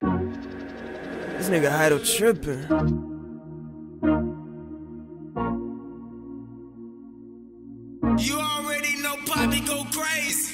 This nigga Heido tripping. You already know Poppy go crazy.